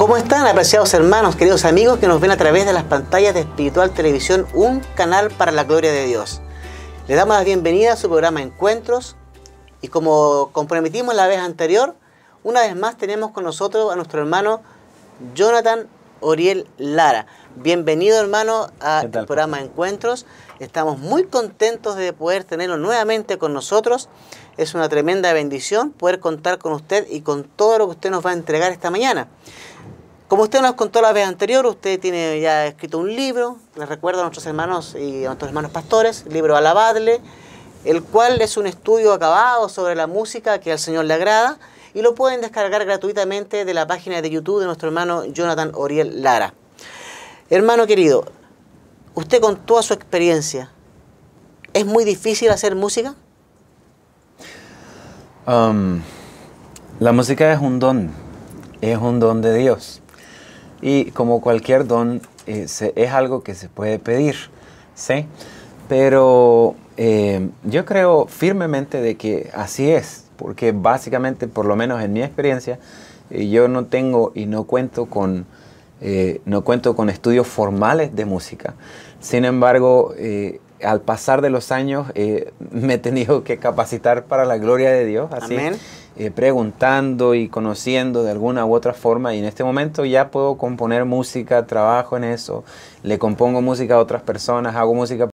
¿Cómo están, apreciados hermanos, queridos amigos que nos ven a través de las pantallas de Espiritual Televisión, un canal para la gloria de Dios? Les damos la bienvenida a su programa Encuentros y como comprometimos la vez anterior, una vez más tenemos con nosotros a nuestro hermano Jonathan Oriel Lara. Bienvenido hermano al programa Encuentros. Estamos muy contentos de poder tenerlo nuevamente con nosotros. Es una tremenda bendición poder contar con usted y con todo lo que usted nos va a entregar esta mañana. Como usted nos contó la vez anterior, usted tiene ya escrito un libro, les recuerdo a nuestros hermanos y a nuestros hermanos pastores, el libro Alabadle, el cual es un estudio acabado sobre la música que al Señor le agrada y lo pueden descargar gratuitamente de la página de YouTube de nuestro hermano Jonathan Oriel Lara. Hermano querido, usted con toda su experiencia, ¿es muy difícil hacer música? Um, la música es un don, es un don de Dios. Y como cualquier don, eh, es algo que se puede pedir, ¿sí? Pero eh, yo creo firmemente de que así es, porque básicamente, por lo menos en mi experiencia, eh, yo no tengo y no cuento con, no cuento con estudios formales de música. Sin embargo, al pasar de los años me he tenido que capacitar para la gloria de Dios. Así, Amén. Eh, preguntando y conociendo de alguna u otra forma y en este momento ya puedo componer música, trabajo en eso, le compongo música a otras personas, hago música